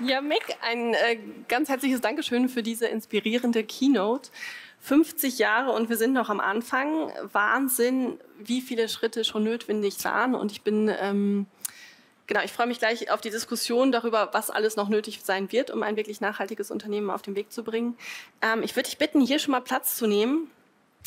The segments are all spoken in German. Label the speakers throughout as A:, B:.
A: Ja, Mick, ein äh, ganz herzliches Dankeschön für diese inspirierende Keynote. 50 Jahre und wir sind noch am Anfang. Wahnsinn, wie viele Schritte schon notwendig waren. Und ich bin, ähm, genau, ich freue mich gleich auf die Diskussion darüber, was alles noch nötig sein wird, um ein wirklich nachhaltiges Unternehmen auf den Weg zu bringen. Ähm, ich würde dich bitten, hier schon mal Platz zu nehmen.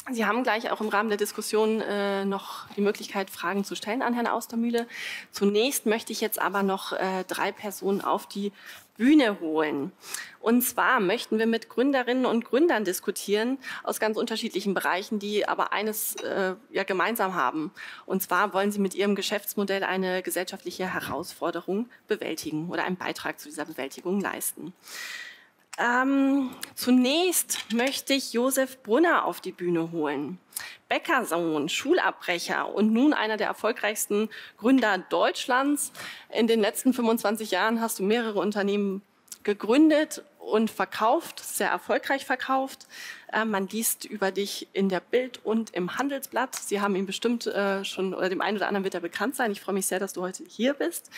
A: Sie haben gleich auch im Rahmen der Diskussion äh, noch die Möglichkeit, Fragen zu stellen an Herrn Austermühle. Zunächst möchte ich jetzt aber noch äh, drei Personen auf die Bühne holen. Und zwar möchten wir mit Gründerinnen und Gründern diskutieren aus ganz unterschiedlichen Bereichen, die aber eines äh, ja gemeinsam haben. Und zwar wollen sie mit ihrem Geschäftsmodell eine gesellschaftliche Herausforderung bewältigen oder einen Beitrag zu dieser Bewältigung leisten. Ähm, zunächst möchte ich Josef Brunner auf die Bühne holen. Bäckersohn, Schulabbrecher und nun einer der erfolgreichsten Gründer Deutschlands. In den letzten 25 Jahren hast du mehrere Unternehmen gegründet und verkauft, sehr erfolgreich verkauft. Äh, man liest über dich in der Bild und im Handelsblatt. Sie haben ihn bestimmt äh, schon, oder dem einen oder anderen wird er bekannt sein. Ich freue mich sehr, dass du heute hier bist.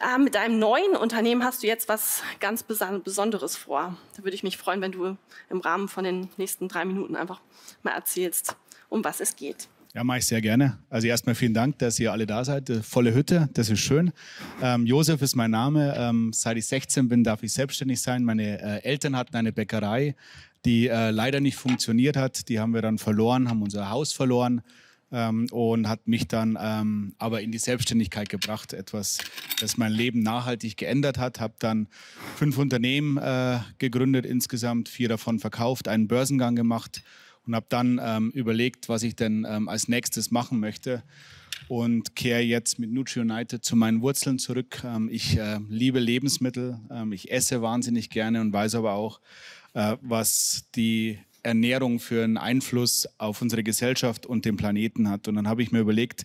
A: Äh, mit deinem neuen Unternehmen hast du jetzt was ganz Besonderes vor. Da würde ich mich freuen, wenn du im Rahmen von den nächsten drei Minuten einfach mal erzählst, um was es geht.
B: Ja, mache ich sehr gerne. Also erstmal vielen Dank, dass ihr alle da seid. Volle Hütte, das ist schön. Ähm, Josef ist mein Name. Ähm, seit ich 16 bin, darf ich selbstständig sein. Meine äh, Eltern hatten eine Bäckerei, die äh, leider nicht funktioniert hat. Die haben wir dann verloren, haben unser Haus verloren ähm, und hat mich dann ähm, aber in die Selbstständigkeit gebracht. Etwas, das mein Leben nachhaltig geändert hat. Habe dann fünf Unternehmen äh, gegründet, insgesamt vier davon verkauft, einen Börsengang gemacht und habe dann ähm, überlegt, was ich denn ähm, als nächstes machen möchte und kehre jetzt mit Nutri United zu meinen Wurzeln zurück. Ähm, ich äh, liebe Lebensmittel, ähm, ich esse wahnsinnig gerne und weiß aber auch, äh, was die Ernährung für einen Einfluss auf unsere Gesellschaft und den Planeten hat. Und dann habe ich mir überlegt,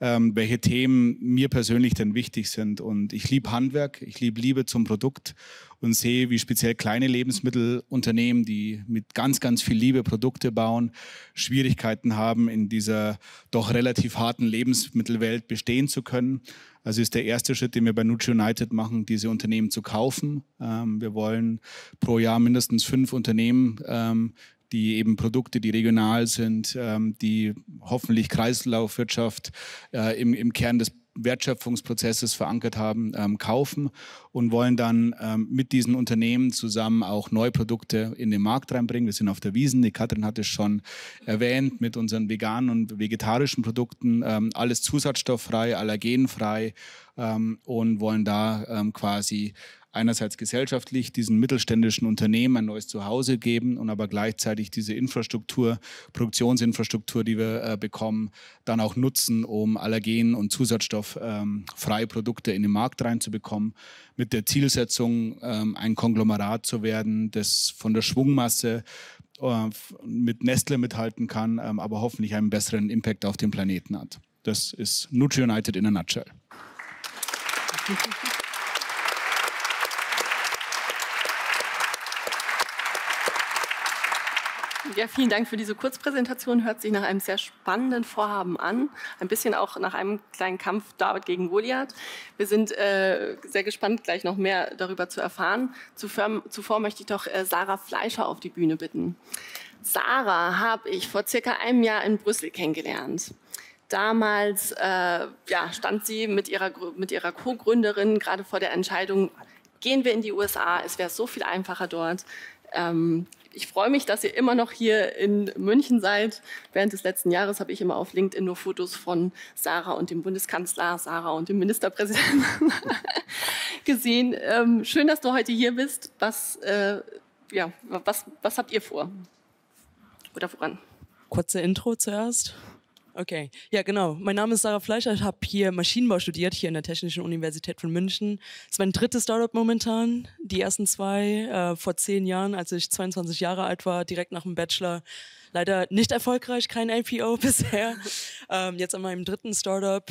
B: ähm, welche Themen mir persönlich denn wichtig sind. Und ich liebe Handwerk, ich liebe Liebe zum Produkt und sehe, wie speziell kleine Lebensmittelunternehmen, die mit ganz, ganz viel Liebe Produkte bauen, Schwierigkeiten haben, in dieser doch relativ harten Lebensmittelwelt bestehen zu können. Also ist der erste Schritt, den wir bei Nutri United machen, diese Unternehmen zu kaufen. Ähm, wir wollen pro Jahr mindestens fünf Unternehmen ähm, die eben Produkte, die regional sind, ähm, die hoffentlich Kreislaufwirtschaft äh, im, im Kern des Wertschöpfungsprozesses verankert haben, ähm, kaufen und wollen dann ähm, mit diesen Unternehmen zusammen auch neue Produkte in den Markt reinbringen. Wir sind auf der Wiesen, die Katrin hat es schon erwähnt, mit unseren veganen und vegetarischen Produkten, ähm, alles zusatzstofffrei, allergenfrei ähm, und wollen da ähm, quasi einerseits gesellschaftlich diesen mittelständischen Unternehmen ein neues Zuhause geben und aber gleichzeitig diese Infrastruktur, Produktionsinfrastruktur, die wir äh, bekommen, dann auch nutzen, um allergen- und zusatzstofffreie ähm, Produkte in den Markt reinzubekommen, mit der Zielsetzung, ähm, ein Konglomerat zu werden, das von der Schwungmasse äh, mit Nestle mithalten kann, ähm, aber hoffentlich einen besseren Impact auf den Planeten hat. Das ist Nutri United in a nutshell.
A: Ja, vielen Dank für diese Kurzpräsentation. Hört sich nach einem sehr spannenden Vorhaben an. Ein bisschen auch nach einem kleinen Kampf David gegen Goliath. Wir sind äh, sehr gespannt, gleich noch mehr darüber zu erfahren. Zuvor, zuvor möchte ich doch äh, Sarah Fleischer auf die Bühne bitten. Sarah habe ich vor circa einem Jahr in Brüssel kennengelernt. Damals äh, ja, stand sie mit ihrer, mit ihrer Co-Gründerin gerade vor der Entscheidung, gehen wir in die USA, es wäre so viel einfacher dort. Ähm, ich freue mich, dass ihr immer noch hier in München seid. Während des letzten Jahres habe ich immer auf LinkedIn nur Fotos von Sarah und dem Bundeskanzler, Sarah und dem Ministerpräsidenten gesehen. Ähm, schön, dass du heute hier bist. Was, äh, ja, was, was habt ihr vor? Oder woran?
C: Kurze Intro zuerst. Okay, ja genau. Mein Name ist Sarah Fleischer. Ich habe hier Maschinenbau studiert, hier in der Technischen Universität von München. Das ist mein drittes Startup momentan. Die ersten zwei äh, vor zehn Jahren, als ich 22 Jahre alt war, direkt nach dem Bachelor. Leider nicht erfolgreich, kein IPO bisher. ähm, jetzt an meinem dritten Startup.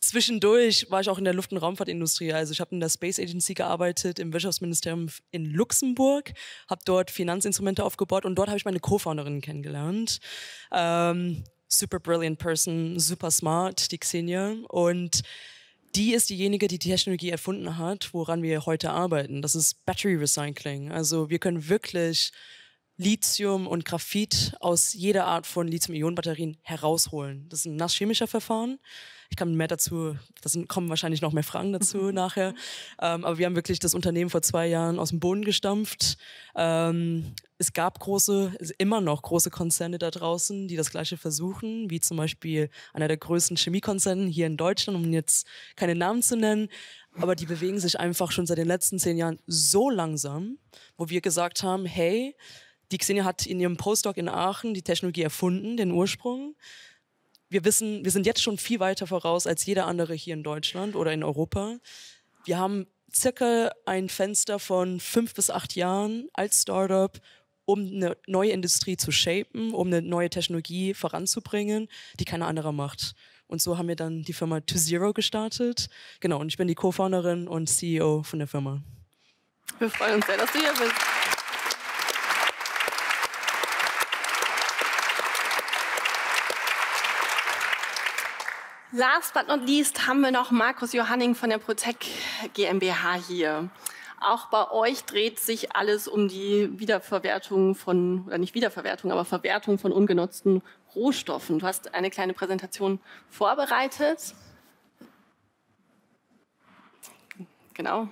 C: Zwischendurch war ich auch in der Luft- und Raumfahrtindustrie. Also ich habe in der Space Agency gearbeitet, im Wirtschaftsministerium in Luxemburg, habe dort Finanzinstrumente aufgebaut und dort habe ich meine Co-Founderin kennengelernt. Ähm, super brilliant person, super smart, die Xenia. Und die ist diejenige, die die Technologie erfunden hat, woran wir heute arbeiten. Das ist Battery Recycling. Also wir können wirklich Lithium und Graphit aus jeder Art von Lithium-Ionen-Batterien herausholen. Das ist ein nasschemischer Verfahren. Ich kann mehr dazu, da kommen wahrscheinlich noch mehr Fragen dazu nachher. Ähm, aber wir haben wirklich das Unternehmen vor zwei Jahren aus dem Boden gestampft. Ähm, es gab große, immer noch große Konzerne da draußen, die das Gleiche versuchen, wie zum Beispiel einer der größten Chemiekonzerne hier in Deutschland, um jetzt keine Namen zu nennen. Aber die bewegen sich einfach schon seit den letzten zehn Jahren so langsam, wo wir gesagt haben, hey, die Xenia hat in ihrem Postdoc in Aachen die Technologie erfunden, den Ursprung wir wissen, wir sind jetzt schon viel weiter voraus als jeder andere hier in Deutschland oder in Europa. Wir haben circa ein Fenster von fünf bis acht Jahren als Startup, um eine neue Industrie zu shapen, um eine neue Technologie voranzubringen, die keiner anderer macht. Und so haben wir dann die Firma To Zero gestartet. Genau, und ich bin die Co-Founderin und CEO von der Firma.
A: Wir freuen uns sehr, dass du hier bist. Last but not least haben wir noch Markus Johanning von der Protec GmbH hier. Auch bei euch dreht sich alles um die Wiederverwertung von, oder nicht Wiederverwertung, aber Verwertung von ungenutzten Rohstoffen. Du hast eine kleine Präsentation vorbereitet. Genau.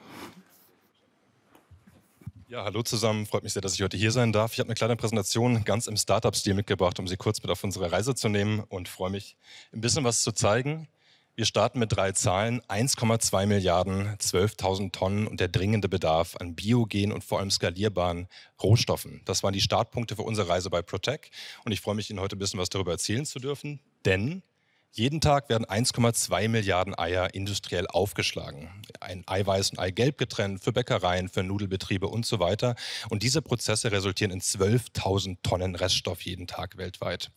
D: Ja, hallo zusammen. Freut mich sehr, dass ich heute hier sein darf. Ich habe eine kleine Präsentation ganz im Startup-Stil mitgebracht, um Sie kurz mit auf unsere Reise zu nehmen und freue mich, ein bisschen was zu zeigen. Wir starten mit drei Zahlen. 1,2 Milliarden, 12.000 Tonnen und der dringende Bedarf an biogen und vor allem skalierbaren Rohstoffen. Das waren die Startpunkte für unsere Reise bei Protec. Und ich freue mich, Ihnen heute ein bisschen was darüber erzählen zu dürfen, denn jeden Tag werden 1,2 Milliarden Eier industriell aufgeschlagen. Ein Eiweiß und Eigelb getrennt für Bäckereien, für Nudelbetriebe und so weiter. Und diese Prozesse resultieren in 12.000 Tonnen Reststoff jeden Tag weltweit.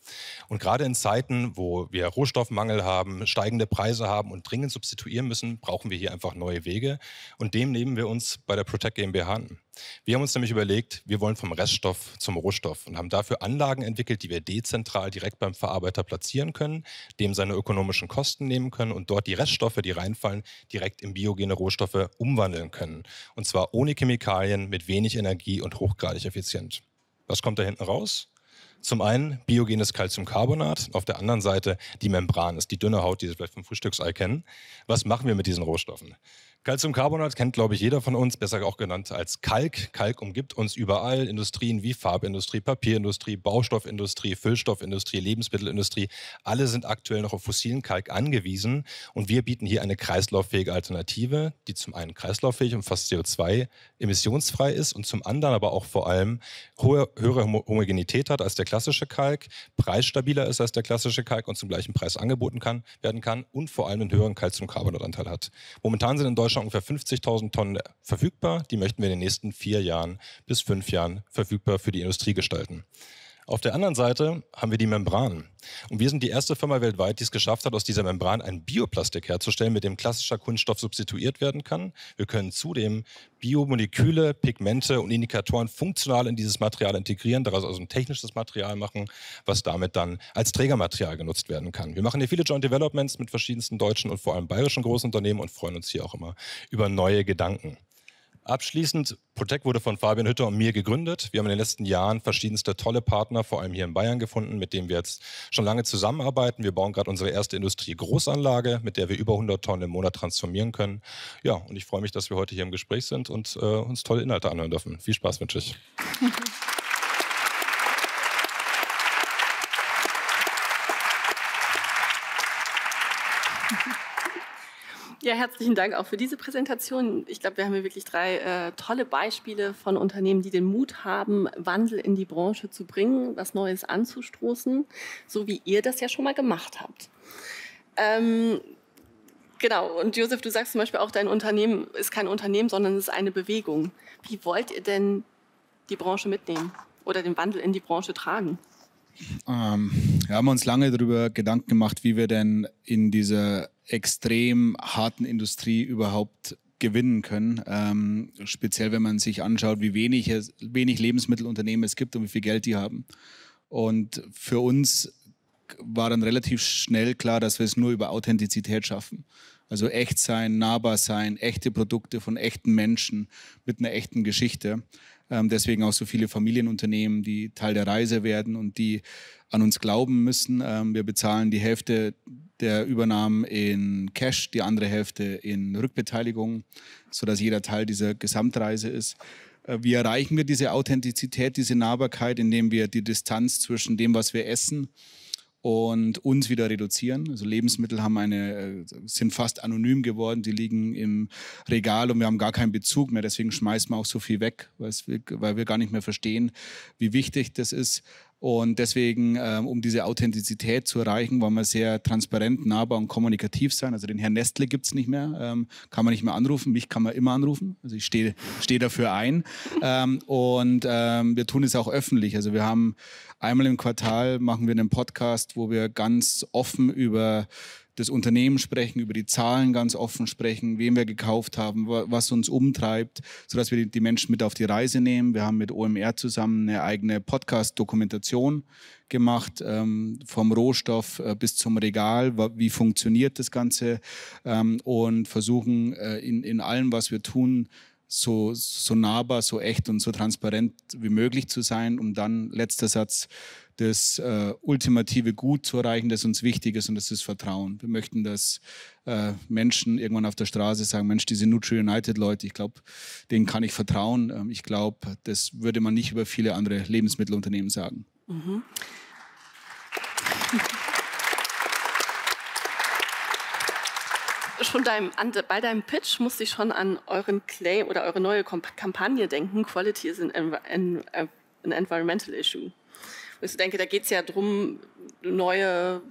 D: Und gerade in Zeiten, wo wir Rohstoffmangel haben, steigende Preise haben und dringend substituieren müssen, brauchen wir hier einfach neue Wege. Und dem nehmen wir uns bei der Protect GmbH an. Wir haben uns nämlich überlegt, wir wollen vom Reststoff zum Rohstoff und haben dafür Anlagen entwickelt, die wir dezentral direkt beim Verarbeiter platzieren können, dem seine ökonomischen Kosten nehmen können und dort die Reststoffe, die reinfallen, direkt in biogene Rohstoffe umwandeln können. Und zwar ohne Chemikalien, mit wenig Energie und hochgradig effizient. Was kommt da hinten raus? Zum einen biogenes Calciumcarbonat, auf der anderen Seite die Membran, ist die dünne Haut, die Sie vielleicht vom Frühstücksei kennen. Was machen wir mit diesen Rohstoffen? Calciumcarbonat kennt, glaube ich, jeder von uns, besser auch genannt als Kalk. Kalk umgibt uns überall. Industrien wie Farbindustrie, Papierindustrie, Baustoffindustrie, Füllstoffindustrie, Lebensmittelindustrie. Alle sind aktuell noch auf fossilen Kalk angewiesen. Und wir bieten hier eine kreislauffähige Alternative, die zum einen kreislauffähig und fast CO2 emissionsfrei ist und zum anderen aber auch vor allem hohe, höhere Homogenität hat als der klassische Kalk, preisstabiler ist als der klassische Kalk und zum gleichen Preis angeboten kann, werden kann und vor allem einen höheren Calciumcarbonatanteil hat. Momentan sind in Deutschland Deutschland ungefähr 50.000 Tonnen verfügbar. Die möchten wir in den nächsten vier Jahren bis fünf Jahren verfügbar für die Industrie gestalten. Auf der anderen Seite haben wir die Membran. Und wir sind die erste Firma weltweit, die es geschafft hat, aus dieser Membran ein Bioplastik herzustellen, mit dem klassischer Kunststoff substituiert werden kann. Wir können zudem Biomoleküle, Pigmente und Indikatoren funktional in dieses Material integrieren, daraus also ein technisches Material machen, was damit dann als Trägermaterial genutzt werden kann. Wir machen hier viele Joint Developments mit verschiedensten deutschen und vor allem bayerischen Großunternehmen und freuen uns hier auch immer über neue Gedanken. Abschließend, Protect wurde von Fabian Hütter und mir gegründet. Wir haben in den letzten Jahren verschiedenste tolle Partner, vor allem hier in Bayern, gefunden, mit denen wir jetzt schon lange zusammenarbeiten. Wir bauen gerade unsere erste Industrie-Großanlage, mit der wir über 100 Tonnen im Monat transformieren können. Ja, und ich freue mich, dass wir heute hier im Gespräch sind und äh, uns tolle Inhalte anhören dürfen. Viel Spaß wünsche ich.
A: Ja, herzlichen Dank auch für diese Präsentation. Ich glaube, wir haben hier wirklich drei äh, tolle Beispiele von Unternehmen, die den Mut haben, Wandel in die Branche zu bringen, was Neues anzustoßen, so wie ihr das ja schon mal gemacht habt. Ähm, genau, und Josef, du sagst zum Beispiel auch, dein Unternehmen ist kein Unternehmen, sondern es ist eine Bewegung. Wie wollt ihr denn die Branche mitnehmen oder den Wandel in die Branche tragen?
B: Ähm, wir haben uns lange darüber Gedanken gemacht, wie wir denn in dieser extrem harten Industrie überhaupt gewinnen können. Ähm, speziell, wenn man sich anschaut, wie wenig, wenig Lebensmittelunternehmen es gibt und wie viel Geld die haben. Und für uns war dann relativ schnell klar, dass wir es nur über Authentizität schaffen. Also echt sein, nahbar sein, echte Produkte von echten Menschen mit einer echten Geschichte. Ähm, deswegen auch so viele Familienunternehmen, die Teil der Reise werden und die an uns glauben müssen. Ähm, wir bezahlen die Hälfte der Übernahmen in Cash, die andere Hälfte in Rückbeteiligung, sodass jeder Teil dieser Gesamtreise ist. Äh, wie erreichen wir diese Authentizität, diese Nahbarkeit, indem wir die Distanz zwischen dem, was wir essen, und uns wieder reduzieren. Also Lebensmittel haben eine, äh, sind fast anonym geworden, die liegen im Regal und wir haben gar keinen Bezug mehr. Deswegen schmeißen wir auch so viel weg, weil wir gar nicht mehr verstehen, wie wichtig das ist. Und deswegen, ähm, um diese Authentizität zu erreichen, wollen wir sehr transparent, nahbar und kommunikativ sein. Also den Herrn Nestle gibt es nicht mehr, ähm, kann man nicht mehr anrufen. Mich kann man immer anrufen. Also ich stehe steh dafür ein. ähm, und wir tun es auch öffentlich. Also wir haben einmal im Quartal machen wir einen Podcast, wo wir ganz offen über das Unternehmen sprechen, über die Zahlen ganz offen sprechen, wem wir gekauft haben, was uns umtreibt, sodass wir die Menschen mit auf die Reise nehmen. Wir haben mit OMR zusammen eine eigene Podcast-Dokumentation gemacht, ähm, vom Rohstoff äh, bis zum Regal, wie funktioniert das Ganze ähm, und versuchen äh, in, in allem, was wir tun, so, so nahbar, so echt und so transparent wie möglich zu sein, um dann, letzter Satz, das äh, ultimative Gut zu erreichen, das uns wichtig ist und das ist Vertrauen. Wir möchten, dass äh, Menschen irgendwann auf der Straße sagen, Mensch, diese Nutri United Leute, ich glaube, denen kann ich vertrauen. Ähm, ich glaube, das würde man nicht über viele andere Lebensmittelunternehmen sagen. Mhm.
A: Schon deinem, an, bei deinem Pitch musste ich schon an euren Claim oder eure neue Kampagne denken. Quality is an, an, an environmental issue. Ich denke, da geht es ja darum, neue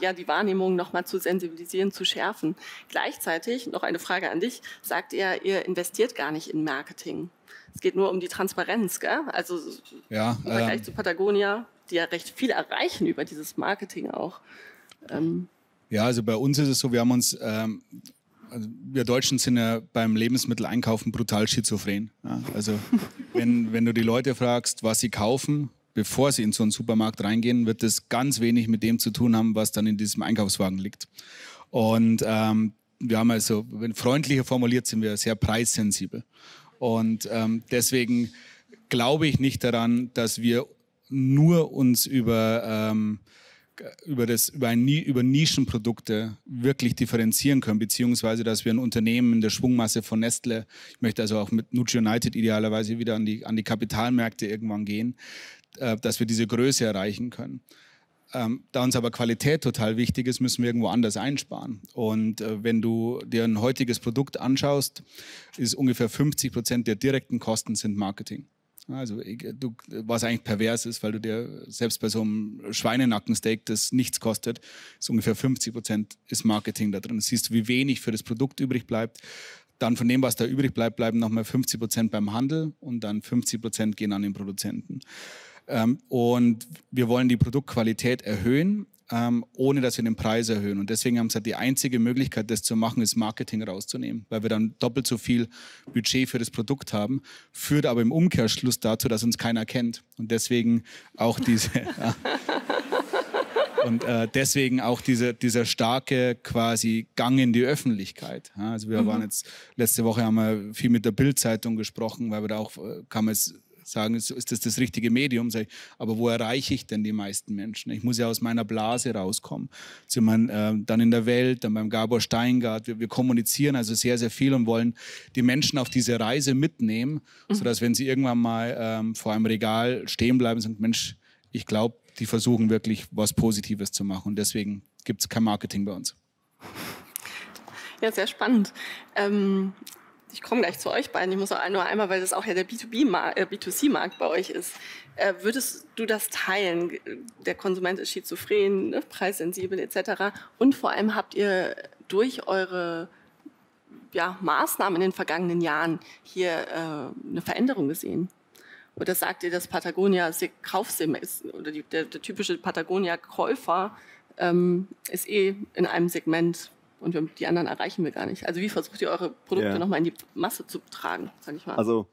A: ja, die Wahrnehmung nochmal zu sensibilisieren, zu schärfen. Gleichzeitig, noch eine Frage an dich, sagt ihr, ihr investiert gar nicht in Marketing. Es geht nur um die Transparenz, gell? Also ja, im Vergleich ähm, zu Patagonia, die ja recht viel erreichen über dieses Marketing auch. Ähm,
B: ja, also bei uns ist es so, wir haben uns, ähm, also wir Deutschen sind ja beim Lebensmitteleinkaufen brutal schizophren. Ja, also wenn, wenn du die Leute fragst, was sie kaufen, bevor sie in so einen Supermarkt reingehen, wird das ganz wenig mit dem zu tun haben, was dann in diesem Einkaufswagen liegt. Und ähm, wir haben also, wenn freundlicher formuliert, sind wir sehr preissensibel. Und ähm, deswegen glaube ich nicht daran, dass wir nur uns über, ähm, über, das, über, ein, über Nischenprodukte wirklich differenzieren können, beziehungsweise dass wir ein Unternehmen in der Schwungmasse von Nestle, ich möchte also auch mit Nutri United idealerweise wieder an die, an die Kapitalmärkte irgendwann gehen, äh, dass wir diese Größe erreichen können. Ähm, da uns aber Qualität total wichtig ist, müssen wir irgendwo anders einsparen. Und äh, wenn du dir ein heutiges Produkt anschaust, ist ungefähr 50 Prozent der direkten Kosten sind Marketing. Also du, was eigentlich pervers ist, weil du dir selbst bei so einem Schweinenackensteak, das nichts kostet, ist ungefähr 50 Prozent ist Marketing da drin. Das siehst du, wie wenig für das Produkt übrig bleibt. Dann von dem, was da übrig bleibt, bleiben nochmal 50 Prozent beim Handel und dann 50 Prozent gehen an den Produzenten. Ähm, und wir wollen die Produktqualität erhöhen, ähm, ohne dass wir den Preis erhöhen. Und deswegen haben wir gesagt, die einzige Möglichkeit, das zu machen, ist Marketing rauszunehmen, weil wir dann doppelt so viel Budget für das Produkt haben, führt aber im Umkehrschluss dazu, dass uns keiner kennt. Und deswegen auch diese. Und äh, deswegen auch diese, dieser starke quasi Gang in die Öffentlichkeit. Ja, also wir mhm. waren jetzt letzte Woche haben wir viel mit der Bildzeitung gesprochen, weil wir da auch äh, kam es sagen, ist, das das richtige Medium? Ich, aber wo erreiche ich denn die meisten Menschen? Ich muss ja aus meiner Blase rauskommen. Sind wir äh, dann in der Welt, dann beim Gabor Steingart. Wir, wir, kommunizieren also sehr, sehr viel und wollen die Menschen auf diese Reise mitnehmen, mhm. sodass wenn sie irgendwann mal ähm, vor einem Regal stehen bleiben und sagen, Mensch, ich glaube, die versuchen wirklich was Positives zu machen. Und deswegen gibt es kein Marketing bei uns.
A: Ja, sehr spannend. Ähm, ich komme gleich zu euch beiden, ich muss nur einmal, weil das auch ja der B2B-Markt, äh, bei euch ist. Äh, würdest du das teilen? Der Konsument ist schizophren, ne, preissensibel etc. Und vor allem habt ihr durch eure ja, Maßnahmen in den vergangenen Jahren hier äh, eine Veränderung gesehen? Oder sagt ihr, dass Patagonia Kaufsegment ist, oder die, der, der, typische Patagonia-Käufer ähm, ist eh in einem Segment, und die anderen erreichen wir gar nicht. Also wie versucht ihr eure Produkte ja. nochmal in die Masse zu tragen, sag ich mal?
E: Also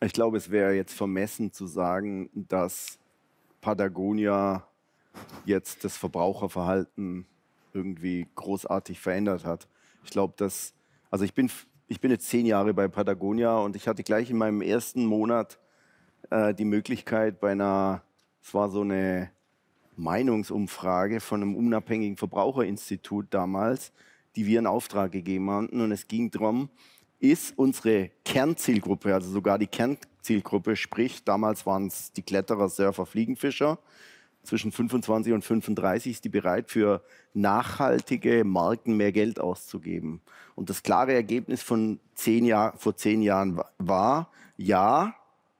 E: ich glaube, es wäre jetzt vermessen zu sagen, dass Patagonia jetzt das Verbraucherverhalten irgendwie großartig verändert hat. Ich glaube, dass, also ich bin, ich bin jetzt zehn Jahre bei Patagonia und ich hatte gleich in meinem ersten Monat äh, die Möglichkeit bei einer, es war so eine Meinungsumfrage von einem unabhängigen Verbraucherinstitut damals, die wir in Auftrag gegeben hatten. Und es ging darum, ist unsere Kernzielgruppe, also sogar die Kernzielgruppe, sprich damals waren es die Kletterer, Surfer, Fliegenfischer, zwischen 25 und 35 ist die bereit für nachhaltige Marken mehr Geld auszugeben. Und das klare Ergebnis von zehn Jahr, vor zehn Jahren war, ja,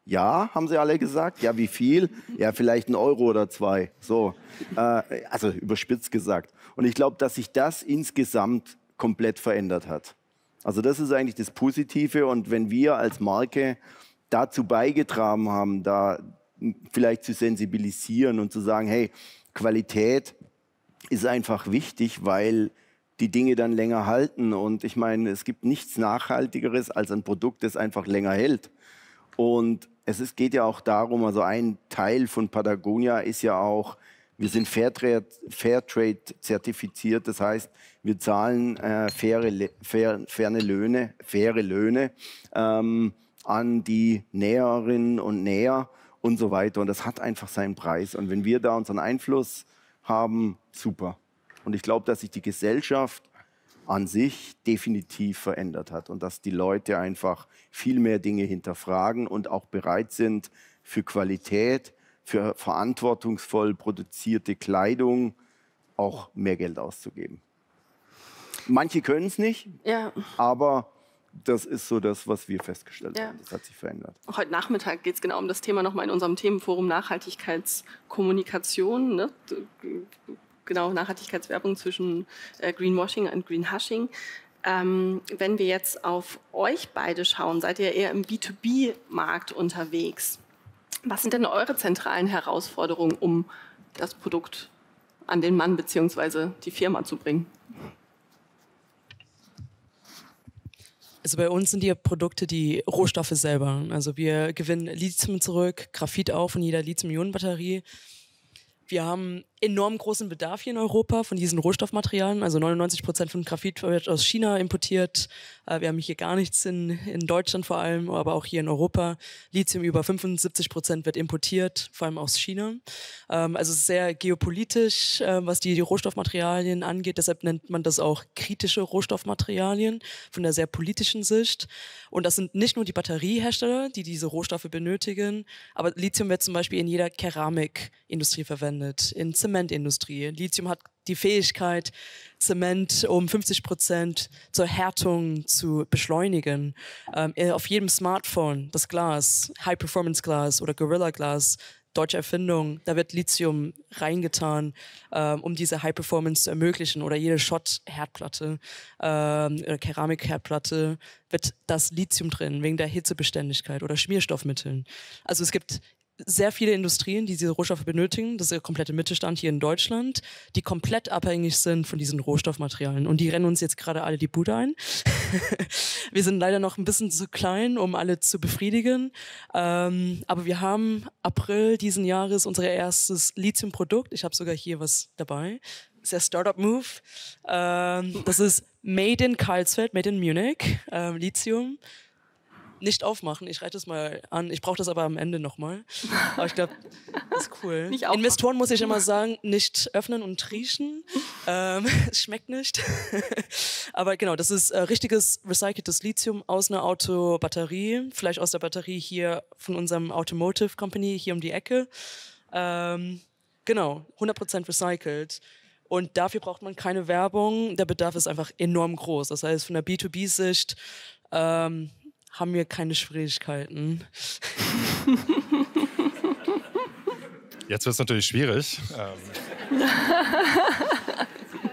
E: ja, haben sie alle gesagt. Ja, wie viel? Ja, vielleicht ein Euro oder zwei. So, äh, also überspitzt gesagt. Und ich glaube, dass sich das insgesamt komplett verändert hat. Also das ist eigentlich das Positive. Und wenn wir als Marke dazu beigetragen haben, da vielleicht zu sensibilisieren und zu sagen, hey, Qualität ist einfach wichtig, weil die Dinge dann länger halten. Und ich meine, es gibt nichts Nachhaltigeres als ein Produkt, das einfach länger hält. Und es ist, geht ja auch darum, also ein Teil von Patagonia ist ja auch, wir sind Fairtrade, Fairtrade zertifiziert, das heißt, wir zahlen äh, faire, fair, faire Löhne, faire Löhne ähm, an die Näherinnen und Näher und so weiter. Und das hat einfach seinen Preis. Und wenn wir da unseren Einfluss haben, super. Und ich glaube, dass sich die Gesellschaft an sich definitiv verändert hat und dass die Leute einfach viel mehr Dinge hinterfragen und auch bereit sind, für Qualität, für verantwortungsvoll produzierte Kleidung auch mehr Geld auszugeben. Manche können es nicht, ja. aber das ist so das, was wir festgestellt ja. haben. Das hat sich verändert.
A: Heute Nachmittag geht es genau um das Thema nochmal in unserem Themenforum Nachhaltigkeitskommunikation. Ne? Genau Nachhaltigkeitswerbung zwischen äh, Greenwashing und Greenhushing. Ähm, wenn wir jetzt auf euch beide schauen, seid ihr eher im B2B-Markt unterwegs. Was sind denn eure zentralen Herausforderungen, um das Produkt an den Mann bzw. die Firma zu bringen?
C: Also bei uns sind die Produkte die Rohstoffe selber. Also wir gewinnen Lithium zurück, Graphit auf von jeder Lithium-Ionen-Batterie. Wir haben enorm großen Bedarf hier in Europa von diesen Rohstoffmaterialien. Also 99 Prozent von Graphit wird aus China importiert. Äh, wir haben hier gar nichts in, in Deutschland vor allem, aber auch hier in Europa. Lithium über 75 Prozent wird importiert, vor allem aus China. Ähm, also sehr geopolitisch, äh, was die, Rohstoffmaterialien angeht. Deshalb nennt man das auch kritische Rohstoffmaterialien von der sehr politischen Sicht. Und das sind nicht nur die Batteriehersteller, die diese Rohstoffe benötigen, aber Lithium wird zum Beispiel in jeder Keramikindustrie verwendet, in Zementindustrie. Lithium hat die Fähigkeit, Zement um 50 Prozent zur Härtung zu beschleunigen. Ähm, auf jedem Smartphone das Glas, High-Performance-Glas oder Gorilla-Glas, deutsche Erfindung, da wird Lithium reingetan, ähm, um diese High Performance zu ermöglichen. Oder jede Schott-Herdplatte ähm, oder Keramik-Herdplatte wird das Lithium drin, wegen der Hitzebeständigkeit oder Schmierstoffmitteln. Also es gibt sehr viele Industrien, die diese Rohstoffe benötigen. Das ist der komplette Mittelstand hier in Deutschland, die komplett abhängig sind von diesen Rohstoffmaterialien. Und die rennen uns jetzt gerade alle die Bude ein. wir sind leider noch ein bisschen zu klein, um alle zu befriedigen. Ähm, aber wir haben April diesen Jahres unser erstes Lithium-Produkt. Ich habe sogar hier was dabei. Das ist der Startup Move. Ähm, das ist Made in Karlsfeld, Made in Munich, ähm, Lithium nicht aufmachen. Ich reite es mal an. Ich brauche das aber am Ende nochmal. Aber ich glaube, das ist cool. Investoren muss ich immer sagen, nicht öffnen und riechen. Ähm, es schmeckt nicht. aber genau, das ist äh, richtiges recyceltes Lithium aus einer Autobatterie. Vielleicht aus der Batterie hier von unserem Automotive Company hier um die Ecke. Ähm, genau, 100% recycelt. Und dafür braucht man keine Werbung. Der Bedarf ist einfach enorm groß. Das heißt, von der B2B-Sicht ähm, haben wir keine Schwierigkeiten.
D: Jetzt wird es natürlich schwierig. Ähm,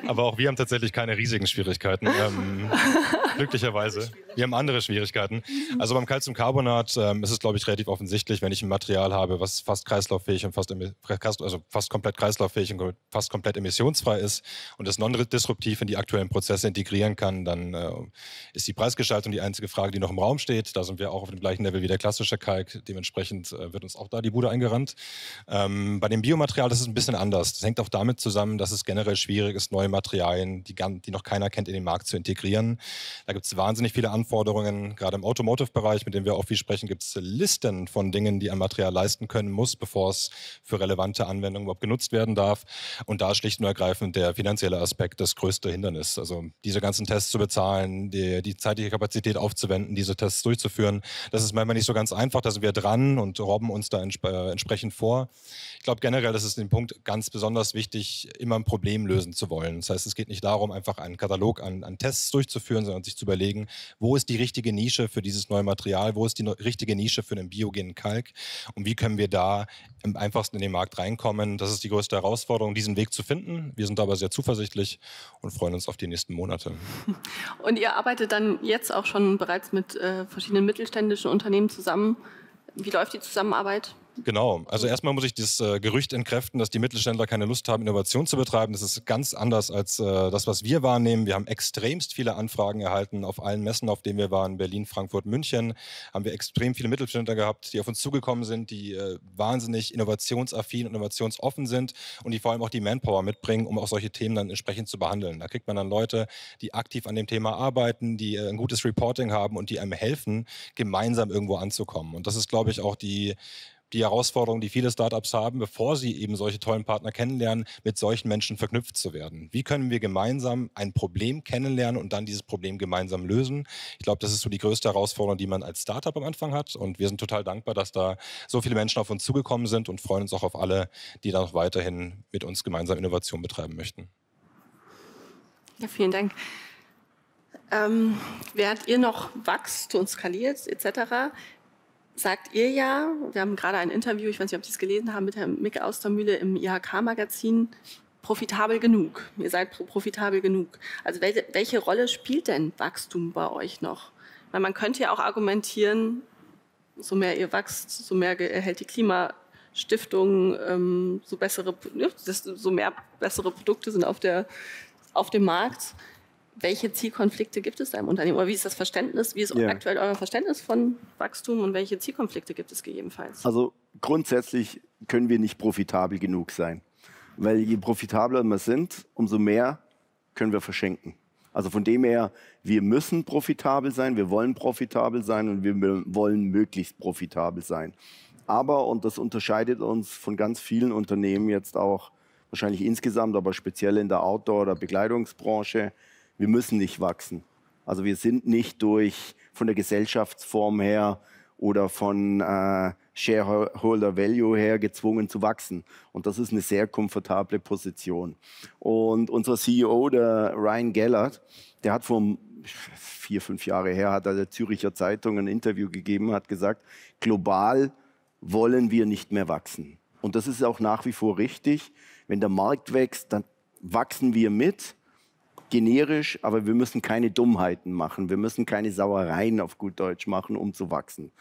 D: aber auch wir haben tatsächlich keine riesigen Schwierigkeiten. Ähm, glücklicherweise. Wir haben andere Schwierigkeiten. Also beim Calciumcarbonat ähm, ist es, glaube ich, relativ offensichtlich, wenn ich ein Material habe, was fast kreislauffähig und fast, also fast komplett kreislauffähig und fast komplett emissionsfrei ist und das non-disruptiv in die aktuellen Prozesse integrieren kann, dann äh, ist die Preisgestaltung die einzige Frage, die noch im Raum steht. Da sind wir auch auf dem gleichen Level wie der klassische Kalk. Dementsprechend äh, wird uns auch da die Bude eingerannt. Ähm, bei dem Biomaterial ist es ein bisschen anders. Das hängt auch damit zusammen, dass es generell schwierig ist, neue Materialien, die, die noch keiner kennt, in den Markt zu integrieren. Da gibt es wahnsinnig viele Anforderungen. Gerade im Automotive-Bereich, mit dem wir auch viel sprechen, gibt es Listen von Dingen, die ein Material leisten können muss, bevor es für relevante Anwendungen überhaupt genutzt werden darf. Und da schlicht und ergreifend der finanzielle Aspekt das größte Hindernis. Also diese ganzen Tests zu bezahlen, die, die zeitliche Kapazität aufzuwenden, diese Tests durchzuführen, das ist manchmal nicht so ganz einfach. Da sind wir dran und robben uns da entsp äh, entsprechend vor. Ich glaube generell, das ist den Punkt ganz besonders wichtig, immer ein Problem lösen zu wollen. Das heißt, es geht nicht darum, einfach einen Katalog an, an Tests durchzuführen, sondern sich zu überlegen, wo ist die richtige Nische für dieses neue Material, wo ist die richtige Nische für einen biogenen Kalk und wie können wir da am einfachsten in den Markt reinkommen. Das ist die größte Herausforderung, diesen Weg zu finden. Wir sind aber sehr zuversichtlich und freuen uns auf die nächsten Monate.
A: Und ihr arbeitet dann jetzt auch schon bereits mit äh, verschiedenen mittelständischen Unternehmen zusammen. Wie läuft die Zusammenarbeit?
D: Genau. Also erstmal muss ich das äh, Gerücht entkräften, dass die Mittelständler keine Lust haben, Innovation zu betreiben. Das ist ganz anders als äh, das, was wir wahrnehmen. Wir haben extremst viele Anfragen erhalten auf allen Messen, auf denen wir waren, Berlin, Frankfurt, München. Haben wir extrem viele Mittelständler gehabt, die auf uns zugekommen sind, die äh, wahnsinnig innovationsaffin innovationsoffen sind und die vor allem auch die Manpower mitbringen, um auch solche Themen dann entsprechend zu behandeln. Da kriegt man dann Leute, die aktiv an dem Thema arbeiten, die äh, ein gutes Reporting haben und die einem helfen, gemeinsam irgendwo anzukommen. Und das ist, glaube ich, auch die die Herausforderung, die viele Startups haben, bevor sie eben solche tollen Partner kennenlernen, mit solchen Menschen verknüpft zu werden. Wie können wir gemeinsam ein Problem kennenlernen und dann dieses Problem gemeinsam lösen? Ich glaube, das ist so die größte Herausforderung, die man als Startup am Anfang hat. Und wir sind total dankbar, dass da so viele Menschen auf uns zugekommen sind und freuen uns auch auf alle, die da noch weiterhin mit uns gemeinsam Innovation betreiben möchten.
A: Ja, vielen Dank. Ähm, während ihr noch wächst und skaliert etc., sagt ihr ja, wir haben gerade ein Interview, ich weiß nicht, ob Sie es gelesen haben, mit Herrn Micke Austermühle im IHK-Magazin, profitabel genug. Ihr seid profitabel genug. Also welche, welche Rolle spielt denn Wachstum bei euch noch? Weil man könnte ja auch argumentieren, so mehr ihr wächst, so mehr erhält die Klimastiftung, ähm, so, bessere, so mehr bessere Produkte sind auf, der, auf dem Markt welche Zielkonflikte gibt es da im Unternehmen? Oder wie ist das Verständnis, wie ist ja. aktuell euer Verständnis von Wachstum und welche Zielkonflikte gibt es gegebenenfalls?
E: Also grundsätzlich können wir nicht profitabel genug sein. Weil je profitabler wir sind, umso mehr können wir verschenken. Also von dem her, wir müssen profitabel sein, wir wollen profitabel sein und wir wollen möglichst profitabel sein. Aber, und das unterscheidet uns von ganz vielen Unternehmen jetzt auch, wahrscheinlich insgesamt, aber speziell in der Outdoor- oder Bekleidungsbranche, wir müssen nicht wachsen. Also wir sind nicht durch von der Gesellschaftsform her oder von äh, Shareholder Value her gezwungen zu wachsen. Und das ist eine sehr komfortable Position. Und unser CEO, der Ryan Gellert, der hat vor vier, fünf Jahre her, hat er der Züricher Zeitung ein Interview gegeben, hat gesagt, global wollen wir nicht mehr wachsen. Und das ist auch nach wie vor richtig. Wenn der Markt wächst, dann wachsen wir mit generisch, aber wir müssen keine Dummheiten machen. Wir müssen keine Sauereien auf gut Deutsch machen, um zu wachsen.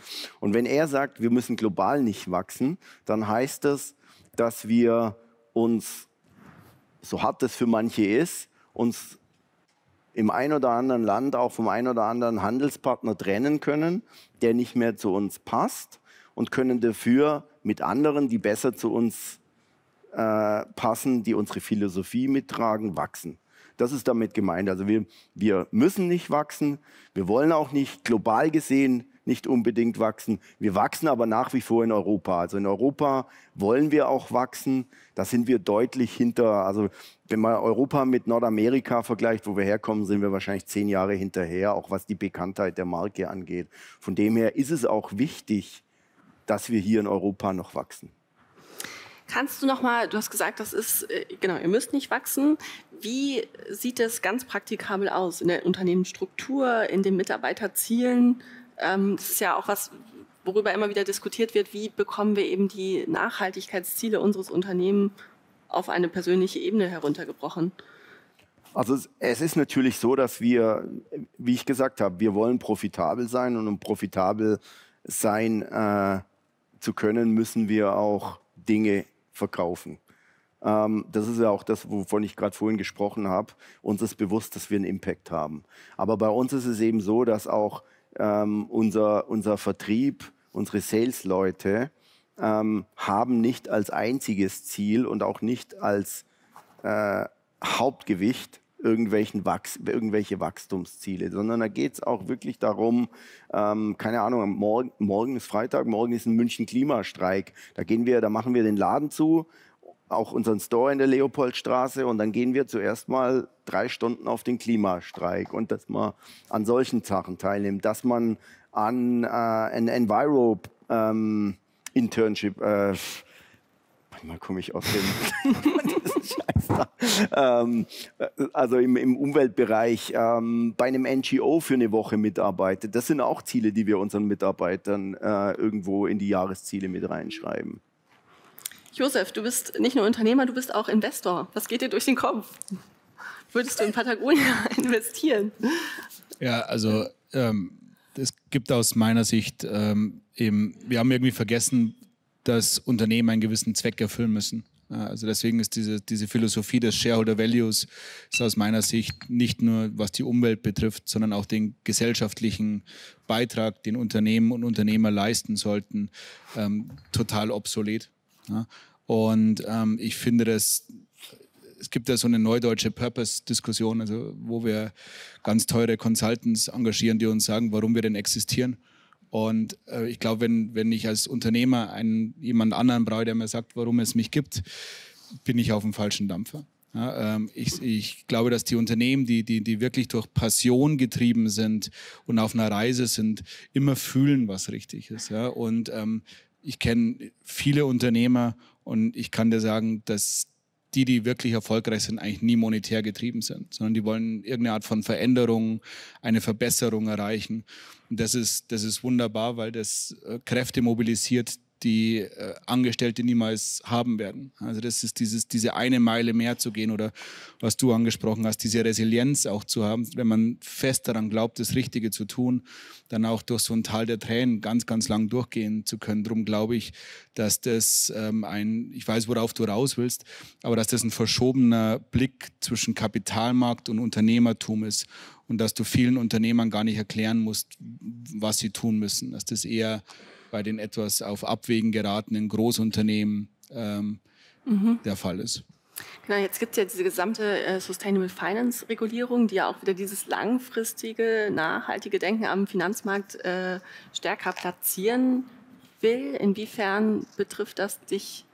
E: Und wenn er sagt, wir müssen global nicht wachsen, dann heißt das, dass wir uns, so hart es für manche ist, uns im ein oder anderen Land auch vom ein oder anderen Handelspartner trennen können, der nicht mehr zu uns passt und können dafür mit anderen, die besser zu uns äh, passen, die unsere Philosophie mittragen, wachsen. Das ist damit gemeint. Also wir, wir müssen nicht wachsen. Wir wollen auch nicht global gesehen nicht unbedingt wachsen. Wir wachsen aber nach wie vor in Europa. Also in Europa wollen wir auch wachsen. Da sind wir deutlich hinter. Also wenn man Europa mit Nordamerika vergleicht, wo wir herkommen, sind wir wahrscheinlich zehn Jahre hinterher, auch was die Bekanntheit der Marke angeht. Von dem her ist es auch wichtig, dass wir hier in Europa noch wachsen.
A: Kannst du noch mal, du hast gesagt, das ist, äh, genau, ihr müsst nicht wachsen. Wie sieht es ganz praktikabel aus in der Unternehmensstruktur, in den Mitarbeiterzielen? Ähm, das ist ja auch was, worüber immer wieder diskutiert wird. Wie bekommen wir eben die Nachhaltigkeitsziele unseres Unternehmens auf eine persönliche Ebene heruntergebrochen?
E: Also es ist natürlich so, dass wir, wie ich gesagt habe, wir wollen profitabel sein und um profitabel sein äh, zu können, müssen wir auch Dinge verkaufen. Ähm, das ist ja auch das, wovon ich gerade vorhin gesprochen habe. Uns ist bewusst, dass wir einen Impact haben. Aber bei uns ist es eben so, dass auch ähm, unser, unser Vertrieb, unsere Sales-Leute ähm, haben nicht als einziges Ziel und auch nicht als äh, Hauptgewicht irgendwelchen Wachs irgendwelche Wachstumsziele, sondern da geht es auch wirklich darum, ähm, keine Ahnung, morgen, morgen ist Freitag, morgen ist ein München Klimastreik. Da gehen wir, da machen wir den Laden zu, auch unseren Store in der Leopoldstraße und dann gehen wir zuerst mal drei Stunden auf den Klimastreik und dass man an solchen Sachen teilnimmt, dass man an äh, ein Enviro ähm, Internship äh, manchmal komme ich aus dem ähm, also im, im Umweltbereich ähm, bei einem NGO für eine Woche mitarbeitet. Das sind auch Ziele, die wir unseren Mitarbeitern äh, irgendwo in die Jahresziele mit reinschreiben.
A: Josef, du bist nicht nur Unternehmer, du bist auch Investor. Was geht dir durch den Kopf? Würdest du in Patagonia investieren?
B: Ja, also ähm, es gibt aus meiner Sicht ähm, eben, wir haben irgendwie vergessen, dass Unternehmen einen gewissen Zweck erfüllen müssen. Also deswegen ist diese, diese Philosophie des Shareholder Values ist aus meiner Sicht nicht nur was die Umwelt betrifft, sondern auch den gesellschaftlichen Beitrag, den Unternehmen und Unternehmer leisten sollten, ähm, total obsolet. Ja. Und ähm, ich finde das, es gibt ja so eine neudeutsche Purpose-Diskussion, also wo wir ganz teure Consultants engagieren, die uns sagen, warum wir denn existieren. Und äh, ich glaube, wenn, wenn ich als Unternehmer einen, jemand anderen brauche, der mir sagt, warum es mich gibt, bin ich auf dem falschen Dampfer. Ja, ähm, ich, ich, glaube, dass die Unternehmen, die, die, die wirklich durch Passion getrieben sind und auf einer Reise sind, immer fühlen, was richtig ist. Ja? Und ähm, ich kenne viele Unternehmer und ich kann dir sagen, dass die, die wirklich erfolgreich sind, eigentlich nie monetär getrieben sind, sondern die wollen irgendeine Art von Veränderung, eine Verbesserung erreichen. Und das ist, das ist wunderbar, weil das äh, Kräfte mobilisiert, die äh, Angestellte niemals haben werden. Also das ist dieses, diese eine Meile mehr zu gehen oder was du angesprochen hast, diese Resilienz auch zu haben, wenn man fest daran glaubt, das Richtige zu tun, dann auch durch so ein Tal der Tränen ganz, ganz lang durchgehen zu können. Darum glaube ich, dass das ähm, ein, ich weiß, worauf du raus willst, aber dass das ein verschobener Blick zwischen Kapitalmarkt und Unternehmertum ist und dass du vielen Unternehmern gar nicht erklären musst, was sie tun müssen, dass das eher bei den etwas auf Abwägen geratenen Großunternehmen ähm, mhm. der Fall ist.
A: Genau, jetzt gibt es ja diese gesamte äh, Sustainable Finance Regulierung, die ja auch wieder dieses langfristige, nachhaltige Denken am Finanzmarkt äh, stärker platzieren will. Inwiefern betrifft das dich?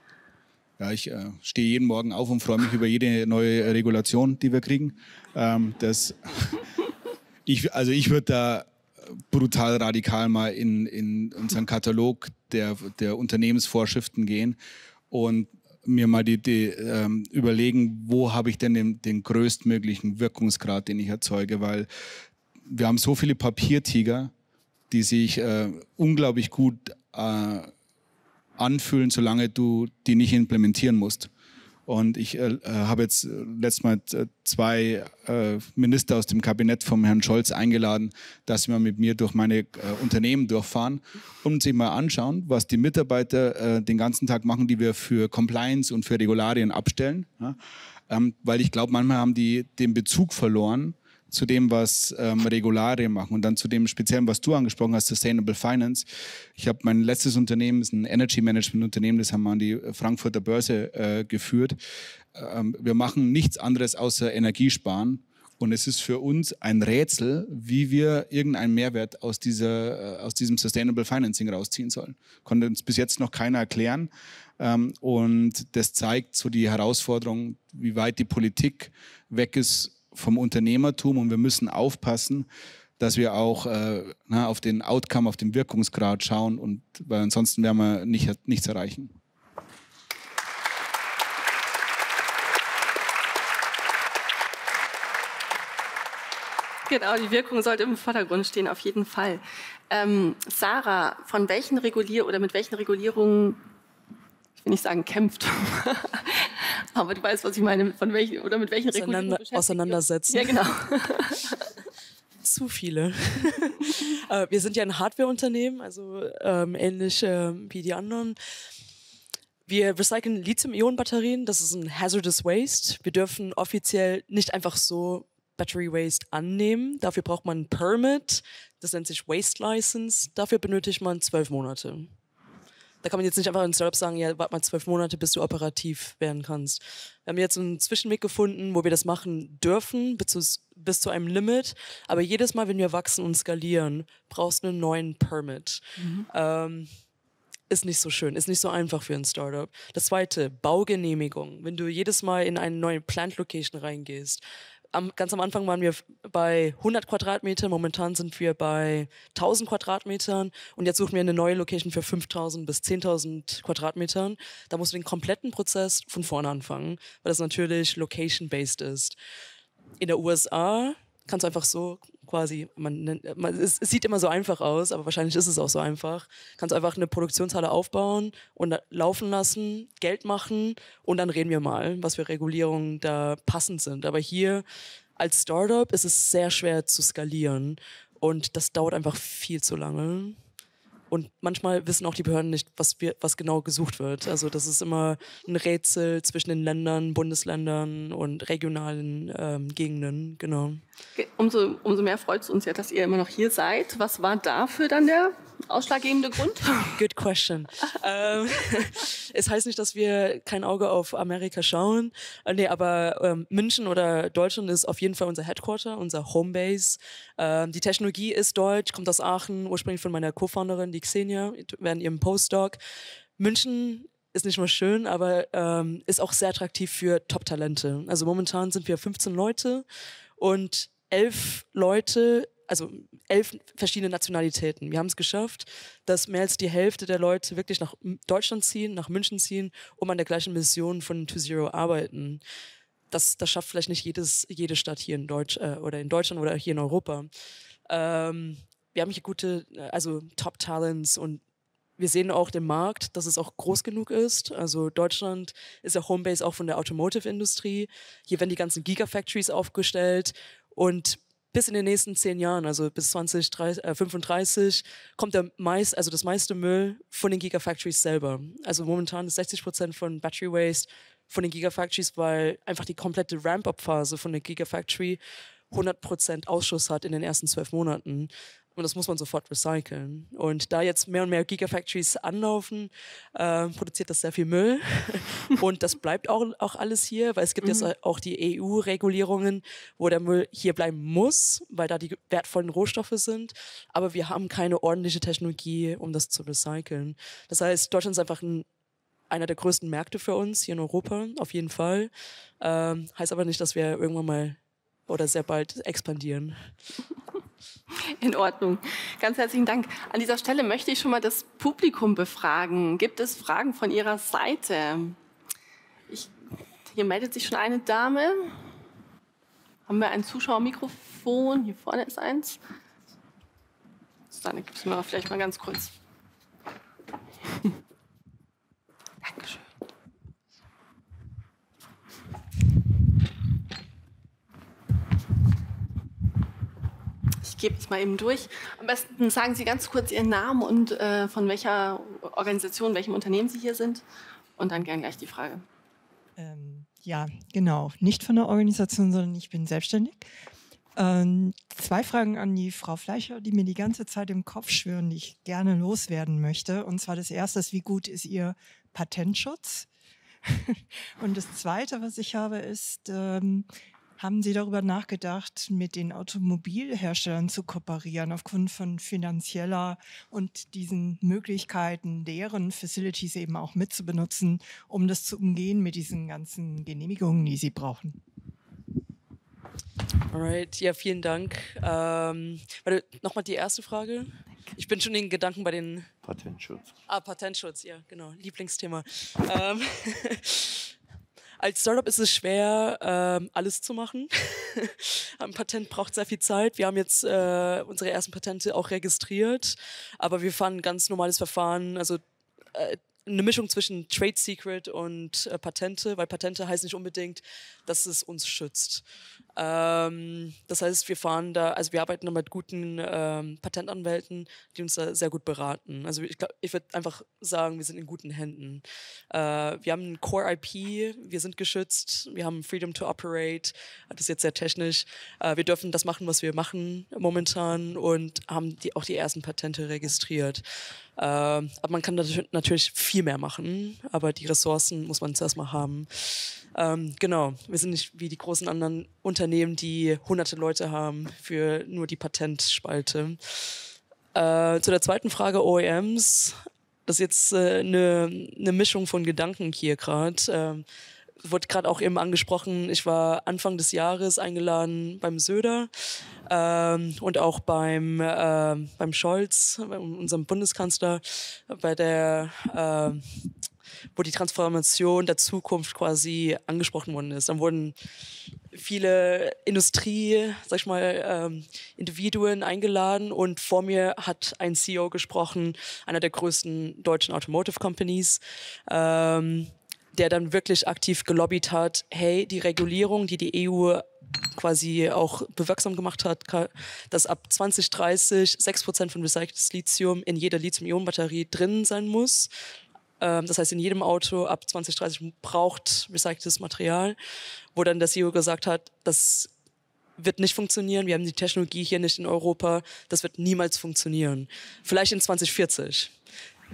B: Ja, ich äh, stehe jeden Morgen auf und freue mich über jede neue Regulation, die wir kriegen. Ähm, das, ich, also ich würde da brutal radikal mal in, in unseren Katalog der, der Unternehmensvorschriften gehen und mir mal die, die ähm, überlegen, wo habe ich denn den, den größtmöglichen Wirkungsgrad, den ich erzeuge, weil wir haben so viele Papiertiger, die sich äh, unglaublich gut äh, anfühlen, solange du die nicht implementieren musst. Und ich äh, äh habe jetzt äh, letztes Mal äh, zwei äh, Minister aus dem Kabinett vom Herrn Scholz eingeladen, dass sie mal mit mir durch meine äh, Unternehmen durchfahren und sich mal anschauen, was die Mitarbeiter den ganzen Tag machen, die wir für Compliance und für Regularien abstellen. Ja? Ähm, weil ich glaube, manchmal haben die den Bezug verloren zu dem, was ähm, Regularien machen und dann zu dem Speziellen, was du angesprochen hast, Sustainable Finance. Ich habe mein letztes Unternehmen, ist ein Energy Management Unternehmen, das haben wir an die Frankfurter Börse äh, geführt. Ähm, wir machen nichts anderes außer Energiesparen. Und es ist für uns ein Rätsel, wie wir irgendeinen Mehrwert aus, dieser, äh, aus diesem Sustainable Financing rausziehen sollen. Konnte uns bis jetzt noch keiner erklären. Ähm, und das zeigt so die Herausforderung, wie weit die Politik weg ist vom Unternehmertum und wir müssen aufpassen, dass wir auch äh, na, auf den Outcome, auf den Wirkungsgrad schauen und weil ansonsten werden wir nicht, nichts erreichen.
A: Genau, die Wirkung sollte im Vordergrund stehen, auf jeden Fall. Ähm, Sarah, von welchen Regulier oder mit welchen Regulierungen ich will nicht sagen kämpft, aber du weißt, was ich meine, von welchen oder mit welchen
C: Auseinander, Auseinandersetzen.
A: Ja, genau.
C: Zu viele. Äh, wir sind ja ein Hardware-Unternehmen, also ähm, ähnlich äh, wie die anderen. Wir recyceln Lithium-Ionen-Batterien, das ist ein Hazardous Waste. Wir dürfen offiziell nicht einfach so Battery Waste annehmen. Dafür braucht man ein Permit, das nennt sich Waste License. Dafür benötigt man zwölf Monate. Da kann man jetzt nicht einfach in Startup sagen, ja, warte mal zwölf Monate, bis du operativ werden kannst. Wir haben jetzt einen Zwischenweg gefunden, wo wir das machen dürfen, bis zu, bis zu einem Limit. Aber jedes Mal, wenn wir wachsen und skalieren, brauchst du einen neuen Permit. Mhm. Ähm, ist nicht so schön, ist nicht so einfach für ein Startup. Das zweite, Baugenehmigung. Wenn du jedes Mal in eine neue Plant Location reingehst, am, ganz am Anfang waren wir bei 100 Quadratmetern, momentan sind wir bei 1000 Quadratmetern und jetzt suchen wir eine neue Location für 5000 bis 10.000 Quadratmetern. Da musst du den kompletten Prozess von vorne anfangen, weil das natürlich location-based ist. In der USA kannst du einfach so quasi, man, man es, es, sieht immer so einfach aus, aber wahrscheinlich ist es auch so einfach. Kannst einfach eine Produktionshalle aufbauen und laufen lassen, Geld machen und dann reden wir mal, was für Regulierungen da passend sind. Aber hier als Startup ist es sehr schwer zu skalieren und das dauert einfach viel zu lange. Und manchmal wissen auch die Behörden nicht, was, wir, was genau gesucht wird. Also das ist immer ein Rätsel zwischen den Ländern, Bundesländern und regionalen ähm, Gegenden. Genau.
A: Umso, umso mehr freut es uns ja, dass ihr immer noch hier seid. Was war dafür dann der ausschlaggebende Grund?
C: Good question. ähm, es heißt nicht, dass wir kein Auge auf Amerika schauen. Äh, nee, aber ähm, München oder Deutschland ist auf jeden Fall unser Headquarter, unser Homebase. Ähm, die Technologie ist deutsch, kommt aus Aachen, ursprünglich von meiner Co-Founderin, die Xenia, während ihrem Postdoc. München ist nicht nur schön, aber ähm, ist auch sehr attraktiv für Top-Talente. Also momentan sind wir 15 Leute und elf Leute also elf verschiedene Nationalitäten. Wir haben es geschafft, dass mehr als die Hälfte der Leute wirklich nach Deutschland ziehen, nach München ziehen, um an der gleichen Mission von To Zero arbeiten. Das, das schafft vielleicht nicht jedes, jede Stadt hier in Deutsch äh, oder in Deutschland oder hier in Europa. Ähm, wir haben hier gute, also Top Talents und wir sehen auch den Markt, dass es auch groß genug ist. Also Deutschland ist ja Homebase auch von der Automotive-Industrie. Hier werden die ganzen Gigafactories aufgestellt und bis in den nächsten zehn Jahren, also bis 2035, äh, kommt der meist, also das meiste Müll von den Gigafactories selber. Also momentan ist 60 Prozent von Battery Waste von den Gigafactories, weil einfach die komplette Ramp-up-Phase von der Gigafactory 100 Prozent Ausschuss hat in den ersten zwölf Monaten. Und das muss man sofort recyceln. Und da jetzt mehr und mehr Gigafactories anlaufen, äh, produziert das sehr viel Müll. und das bleibt auch, auch alles hier, weil es gibt mhm. jetzt auch die EU-Regulierungen, wo der Müll hier bleiben muss, weil da die wertvollen Rohstoffe sind. Aber wir haben keine ordentliche Technologie, um das zu recyceln. Das heißt, Deutschland ist einfach ein einer der größten Märkte für uns hier in Europa, auf jeden Fall. Ähm, heißt aber nicht, dass wir irgendwann mal oder sehr bald expandieren.
A: In Ordnung. Ganz herzlichen Dank. An dieser Stelle möchte ich schon mal das Publikum befragen. Gibt es Fragen von Ihrer Seite? Ich, hier meldet sich schon eine Dame. Haben wir ein Zuschauermikrofon? Hier vorne ist eins. Dann gibt es mir vielleicht mal ganz kurz. Gebe es mal eben durch. Am besten sagen Sie ganz kurz Ihren Namen und äh, von welcher Organisation, welchem Unternehmen Sie hier sind. Und dann gern gleich die Frage.
F: Ähm, ja, genau. Nicht von der Organisation, sondern ich bin selbstständig. Ähm, zwei Fragen an die Frau Fleischer, die mir die ganze Zeit im Kopf schwören, die ich gerne loswerden möchte. Und zwar das erste ist, wie gut ist Ihr Patentschutz? Und das zweite, was ich habe, ist, ähm, haben Sie darüber nachgedacht, mit den Automobilherstellern zu kooperieren, aufgrund von finanzieller und diesen Möglichkeiten, deren Facilities eben auch mitzubenutzen, um das zu umgehen mit diesen ganzen Genehmigungen, die Sie brauchen?
C: Alright, ja, vielen Dank. Ähm, Nochmal die erste Frage. Ich bin schon in Gedanken bei den
E: Patentschutz.
C: Ah, Patentschutz, ja, genau. Lieblingsthema. ähm, als Startup ist es schwer, ähm, alles zu machen. Ein Patent braucht sehr viel Zeit. Wir haben jetzt äh, unsere ersten Patente auch registriert, aber wir fahren ein ganz normales Verfahren. Also äh, eine Mischung zwischen Trade Secret und äh, Patente, weil Patente heißt nicht unbedingt, dass es uns schützt. Ähm, das heißt, wir fahren da, also wir arbeiten da mit guten ähm, Patentanwälten, die uns da sehr gut beraten. Also ich, ich würde einfach sagen, wir sind in guten Händen. Äh, wir haben ein Core IP, wir sind geschützt, wir haben Freedom to Operate, das ist jetzt sehr technisch. Äh, wir dürfen das machen, was wir machen momentan und haben die, auch die ersten Patente registriert. Äh, aber man kann natürlich viel mehr machen, aber die Ressourcen muss man zuerst mal haben. Ähm, genau, wir sind nicht wie die großen anderen Unternehmen, die hunderte Leute haben für nur die Patentspalte. Äh, zu der zweiten Frage OEMs. Das ist jetzt äh, eine, eine Mischung von Gedanken hier gerade. Ähm, wurde gerade auch eben angesprochen, ich war Anfang des Jahres eingeladen beim Söder ähm, und auch beim, äh, beim Scholz, bei unserem Bundeskanzler, bei der äh, wo die Transformation der Zukunft quasi angesprochen worden ist. Dann wurden viele Industrie, sag ich mal, ähm, Individuen eingeladen und vor mir hat ein CEO gesprochen, einer der größten deutschen Automotive Companies. Ähm, der dann wirklich aktiv gelobbyt hat, hey, die Regulierung, die die EU quasi auch bewirksam gemacht hat, dass ab 2030 6% von recyceltes Lithium in jeder Lithium-Ionen-Batterie drin sein muss. Ähm, das heißt, in jedem Auto ab 2030 braucht recyceltes Material, wo dann der CEO gesagt hat, das wird nicht funktionieren, wir haben die Technologie hier nicht in Europa, das wird niemals funktionieren. Vielleicht in 2040.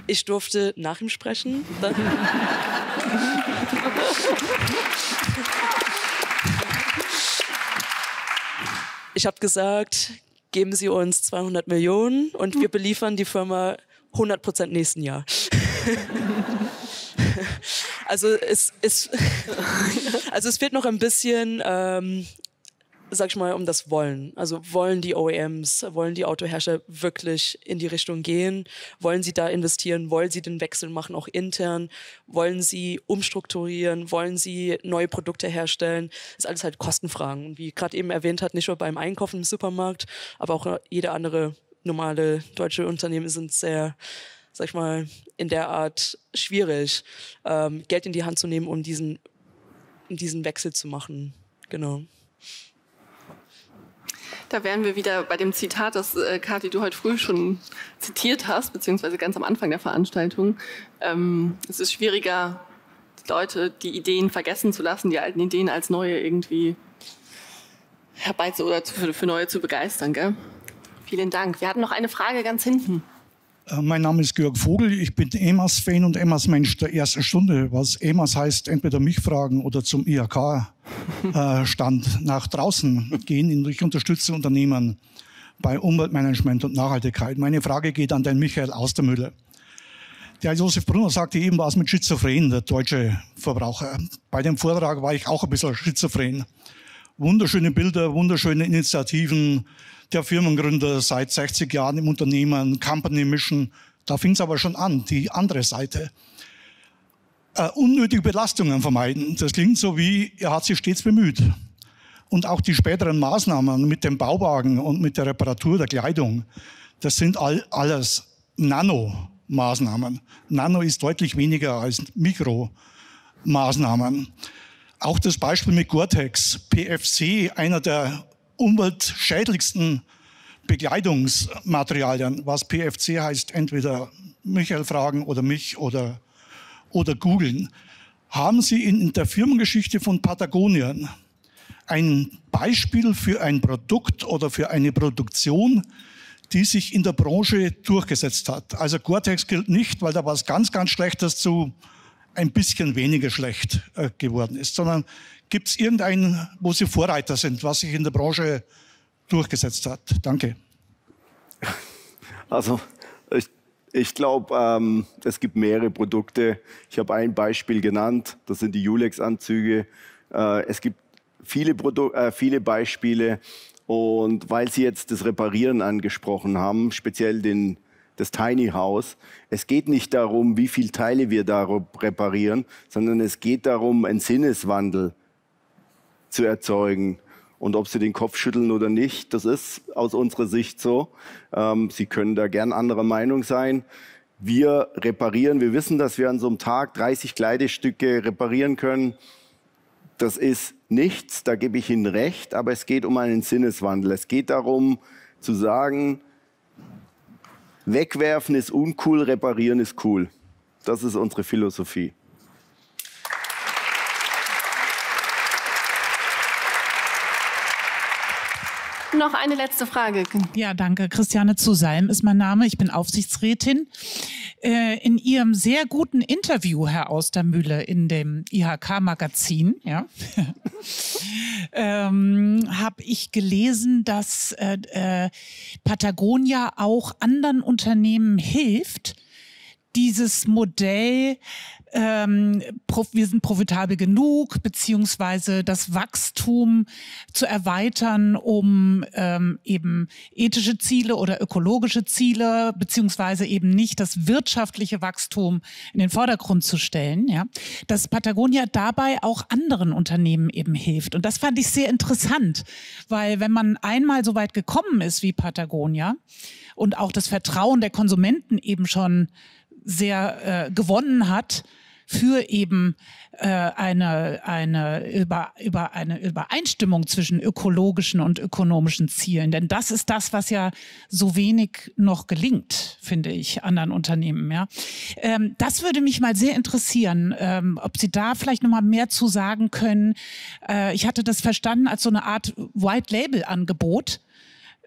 C: Ich durfte nach ihm sprechen. ich habe gesagt, geben Sie uns 200 Millionen und wir beliefern die Firma 100 Prozent nächsten Jahr. also es, es, also es fehlt noch ein bisschen, ähm, sag ich mal, um das Wollen. Also wollen die OEMs, wollen die Autohersteller wirklich in die Richtung gehen? Wollen sie da investieren? Wollen sie den Wechsel machen, auch intern? Wollen sie umstrukturieren? Wollen sie neue Produkte herstellen? Das ist alles halt Kostenfragen. Und wie gerade eben erwähnt hat, nicht nur beim Einkaufen im Supermarkt, aber auch jede andere normale deutsche Unternehmen sind sehr sag ich mal, in der Art schwierig, ähm, Geld in die Hand zu nehmen, um diesen, um diesen Wechsel zu machen. Genau.
A: Da wären wir wieder bei dem Zitat, das äh, Kathi, du heute früh schon zitiert hast, beziehungsweise ganz am Anfang der Veranstaltung. Ähm, es ist schwieriger, die Leute die Ideen vergessen zu lassen, die alten Ideen als neue irgendwie herbeizu oder für, für neue zu begeistern. Gell? Vielen Dank. Wir hatten noch eine Frage ganz hinten.
G: Äh, mein Name ist Georg Vogel, ich bin EMAS-Fan und EMAS-Mensch der ersten Stunde. Was EMAS heißt, entweder mich fragen oder zum IHK-Stand äh, nach draußen gehen. Ich unterstütze Unternehmen bei Umweltmanagement und Nachhaltigkeit. Meine Frage geht an den Michael Austermüller. Der Josef Brunner sagte eben was mit Schizophren, der deutsche Verbraucher. Bei dem Vortrag war ich auch ein bisschen schizophren. Wunderschöne Bilder, wunderschöne Initiativen, der Firmengründer seit 60 Jahren im Unternehmen, Company Mission. Da fing es aber schon an, die andere Seite. Äh, unnötige Belastungen vermeiden. Das klingt so wie, er hat sich stets bemüht. Und auch die späteren Maßnahmen mit dem Bauwagen und mit der Reparatur der Kleidung, das sind all, alles Nano-Maßnahmen. Nano ist deutlich weniger als Mikro-Maßnahmen. Auch das Beispiel mit Gore-Tex, PFC, einer der umweltschädlichsten Bekleidungsmaterialien, was PFC heißt, entweder Michael fragen oder mich oder, oder googeln, haben Sie in der Firmengeschichte von Patagonien ein Beispiel für ein Produkt oder für eine Produktion, die sich in der Branche durchgesetzt hat. Also Gore-Tex gilt nicht, weil da was ganz, ganz Schlechtes zu ein bisschen weniger schlecht äh, geworden ist, sondern Gibt es irgendeinen, wo Sie Vorreiter sind, was sich in der Branche durchgesetzt hat? Danke.
E: Also ich, ich glaube, ähm, es gibt mehrere Produkte. Ich habe ein Beispiel genannt, das sind die Julex-Anzüge. Äh, es gibt viele, Produ äh, viele Beispiele. Und weil Sie jetzt das Reparieren angesprochen haben, speziell den, das Tiny House, es geht nicht darum, wie viele Teile wir da reparieren, sondern es geht darum, einen Sinneswandel zu erzeugen. Und ob Sie den Kopf schütteln oder nicht, das ist aus unserer Sicht so. Ähm, Sie können da gern anderer Meinung sein. wir reparieren. Wir wissen, dass wir an so einem Tag 30 Kleidestücke reparieren können. Das ist nichts, da gebe ich Ihnen recht, aber es geht um einen Sinneswandel. Es geht darum zu sagen, wegwerfen ist uncool, reparieren ist cool. Das ist unsere Philosophie.
A: Noch eine letzte Frage.
H: Ja, danke. Christiane Zusalm ist mein Name. Ich bin Aufsichtsrätin. Äh, in Ihrem sehr guten Interview, Herr Austermühle, in dem IHK-Magazin, ja, ähm, habe ich gelesen, dass äh, äh, Patagonia auch anderen Unternehmen hilft, dieses Modell ähm, wir sind profitabel genug, beziehungsweise das Wachstum zu erweitern, um ähm, eben ethische Ziele oder ökologische Ziele, beziehungsweise eben nicht das wirtschaftliche Wachstum in den Vordergrund zu stellen, ja, dass Patagonia dabei auch anderen Unternehmen eben hilft. Und das fand ich sehr interessant, weil wenn man einmal so weit gekommen ist wie Patagonia und auch das Vertrauen der Konsumenten eben schon sehr äh, gewonnen hat, für eben äh, eine, eine, über, über eine Übereinstimmung zwischen ökologischen und ökonomischen Zielen. Denn das ist das, was ja so wenig noch gelingt, finde ich, anderen Unternehmen. Ja. Ähm, das würde mich mal sehr interessieren, ähm, ob Sie da vielleicht noch mal mehr zu sagen können. Äh, ich hatte das verstanden als so eine Art White-Label-Angebot,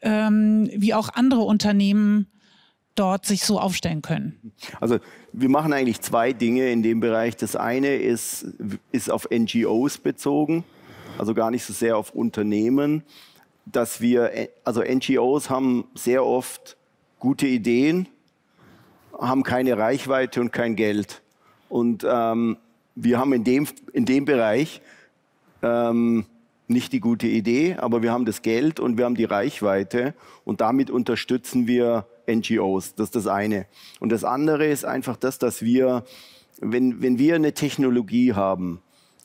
H: ähm, wie auch andere Unternehmen dort sich so aufstellen können?
E: Also wir machen eigentlich zwei Dinge in dem Bereich. Das eine ist, ist auf NGOs bezogen, also gar nicht so sehr auf Unternehmen, dass wir, also NGOs haben sehr oft gute Ideen, haben keine Reichweite und kein Geld. Und ähm, wir haben in dem, in dem Bereich ähm, nicht die gute Idee, aber wir haben das Geld und wir haben die Reichweite und damit unterstützen wir NGOs. Das ist das eine. Und das andere ist einfach das, dass wir, wenn, wenn wir eine Technologie haben,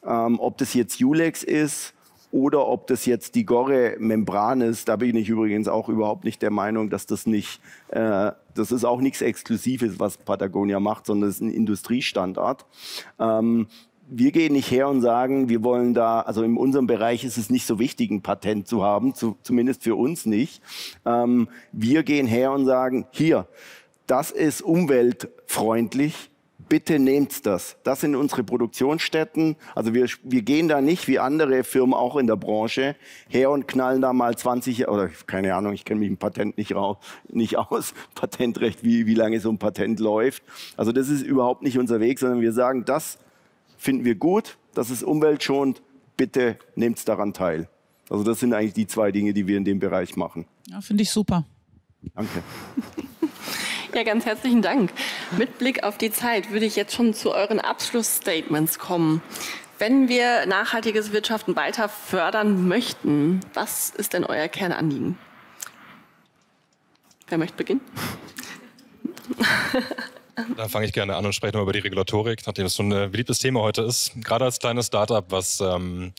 E: ähm, ob das jetzt Ulex ist oder ob das jetzt die Gore-Membran ist, da bin ich übrigens auch überhaupt nicht der Meinung, dass das nicht, äh, das ist auch nichts Exklusives, was Patagonia macht, sondern es ist ein Industriestandard. Ähm, wir gehen nicht her und sagen, wir wollen da, also in unserem Bereich ist es nicht so wichtig, ein Patent zu haben, zu, zumindest für uns nicht. Ähm, wir gehen her und sagen, hier, das ist umweltfreundlich, bitte nehmt das. Das sind unsere Produktionsstätten. Also wir, wir gehen da nicht wie andere Firmen auch in der Branche her und knallen da mal 20 oder keine Ahnung, ich kenne mich im Patent nicht, raus, nicht aus, Patentrecht, wie, wie lange so ein Patent läuft. Also das ist überhaupt nicht unser Weg, sondern wir sagen, das finden wir gut, das ist umweltschonend, bitte nehmt daran teil. Also das sind eigentlich die zwei Dinge, die wir in dem Bereich machen.
H: Ja, finde ich super.
E: Danke.
A: Ja, ganz herzlichen Dank. Mit Blick auf die Zeit würde ich jetzt schon zu euren Abschlussstatements kommen. Wenn wir nachhaltiges Wirtschaften weiter fördern möchten, was ist denn euer Kernanliegen? Wer möchte beginnen?
D: Da fange ich gerne an und spreche nochmal über die Regulatorik, nachdem es so ein äh, beliebtes Thema heute ist. Gerade als kleines Startup, was ähm,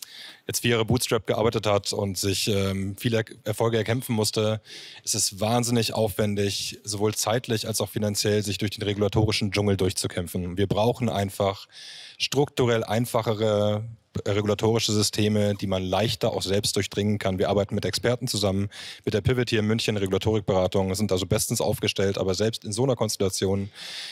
D: jetzt vier Jahre Bootstrap gearbeitet hat und sich ähm, viele Erfolge erkämpfen musste, ist es wahnsinnig aufwendig, sowohl zeitlich als auch finanziell, sich durch den regulatorischen Dschungel durchzukämpfen. Wir brauchen einfach strukturell einfachere regulatorische Systeme, die man leichter auch selbst durchdringen kann. Wir arbeiten mit Experten zusammen, mit der Pivot hier in München, Regulatorikberatung, sind also bestens aufgestellt, aber selbst in so einer Konstellation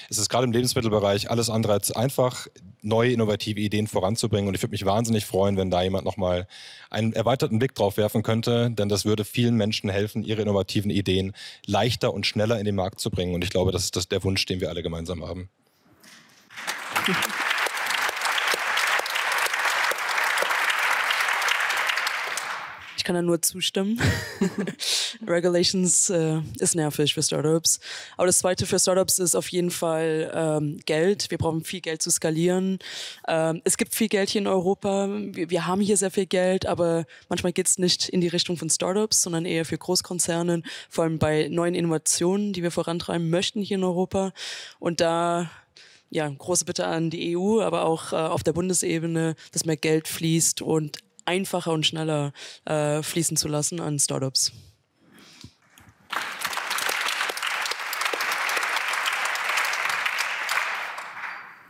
D: ist es gerade im Lebensmittelbereich alles andere als einfach, neue innovative Ideen voranzubringen. Und ich würde mich wahnsinnig freuen, wenn da jemand nochmal einen erweiterten Blick drauf werfen könnte, denn das würde vielen Menschen helfen, ihre innovativen Ideen leichter und schneller in den Markt zu bringen. Und ich glaube, das ist das der Wunsch, den wir alle gemeinsam haben.
C: Ich kann da nur zustimmen. Regulations äh, ist nervig für Startups. Aber das Zweite für Startups ist auf jeden Fall ähm, Geld. Wir brauchen viel Geld zu skalieren. Ähm, es gibt viel Geld hier in Europa. Wir, wir haben hier sehr viel Geld, aber manchmal geht es nicht in die Richtung von Startups, sondern eher für Großkonzerne, vor allem bei neuen Innovationen, die wir vorantreiben möchten hier in Europa. Und da ja, große Bitte an die EU, aber auch äh, auf der Bundesebene, dass mehr Geld fließt und einfacher und schneller äh, fließen zu lassen an Startups.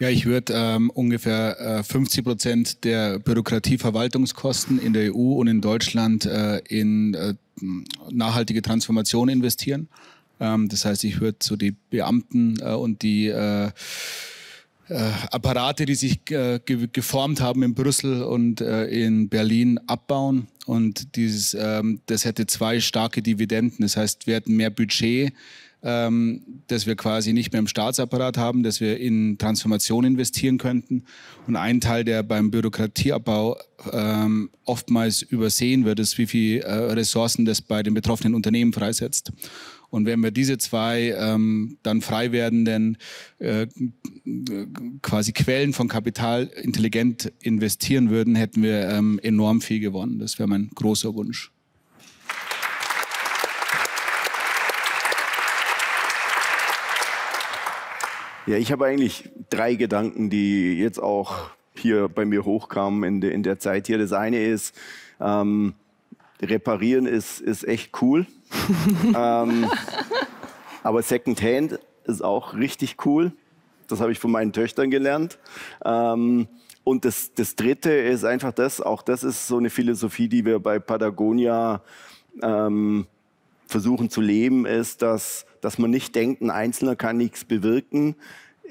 B: Ja, ich würde ähm, ungefähr äh, 50 Prozent der Bürokratieverwaltungskosten in der EU und in Deutschland äh, in äh, nachhaltige Transformation investieren. Ähm, das heißt, ich würde so die Beamten äh, und die äh, Apparate, die sich ge geformt haben in Brüssel und in Berlin, abbauen. Und dieses, ähm, das hätte zwei starke Dividenden. Das heißt, wir hätten mehr Budget ähm, dass wir quasi nicht mehr im Staatsapparat haben, dass wir in Transformation investieren könnten. Und ein Teil, der beim Bürokratieabbau ähm, oftmals übersehen wird, ist, wie viel äh, Ressourcen das bei den betroffenen Unternehmen freisetzt. Und wenn wir diese zwei ähm, dann frei werdenden äh, quasi Quellen von Kapital intelligent investieren würden, hätten wir ähm, enorm viel gewonnen. Das wäre mein großer Wunsch.
E: Ja, ich habe eigentlich drei Gedanken, die jetzt auch hier bei mir hochkamen in, de, in der Zeit hier. Das eine ist, ähm, reparieren ist, ist echt cool. ähm, aber Secondhand ist auch richtig cool. Das habe ich von meinen Töchtern gelernt. Ähm, und das, das Dritte ist einfach das, auch das ist so eine Philosophie, die wir bei Patagonia ähm, versuchen zu leben, ist, dass, dass man nicht denkt, ein Einzelner kann nichts bewirken.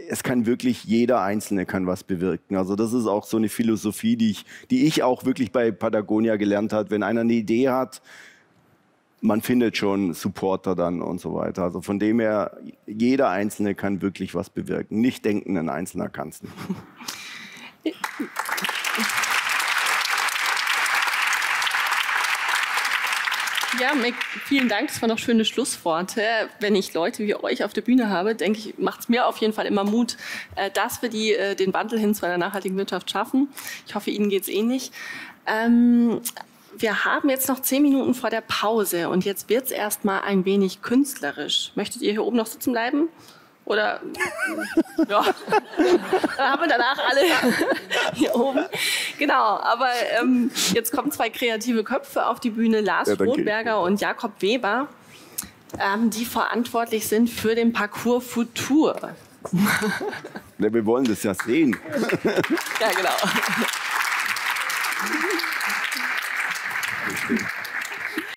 E: Es kann wirklich jeder Einzelne kann was bewirken. Also das ist auch so eine Philosophie, die ich, die ich auch wirklich bei Patagonia gelernt habe. Wenn einer eine Idee hat, man findet schon Supporter dann und so weiter. Also von dem her, jeder Einzelne kann wirklich was bewirken. Nicht denken, ein Einzelner kann es nicht.
A: Ja, Mick, vielen Dank. Das waren noch schöne Schlussworte. Wenn ich Leute wie euch auf der Bühne habe, denke ich, macht es mir auf jeden Fall immer Mut, äh, dass wir die, äh, den Wandel hin zu einer nachhaltigen Wirtschaft schaffen. Ich hoffe, Ihnen geht es ähnlich. Ähm, wir haben jetzt noch zehn Minuten vor der Pause und jetzt wird es erstmal ein wenig künstlerisch. Möchtet ihr hier oben noch sitzen bleiben? Oder ja, dann haben wir danach alle hier oben. Genau, aber ähm, jetzt kommen zwei kreative Köpfe auf die Bühne, Lars ja, Rothberger und Jakob Weber, ähm, die verantwortlich sind für den Parcours Futur.
E: Ja, wir wollen das ja sehen.
A: ja, genau.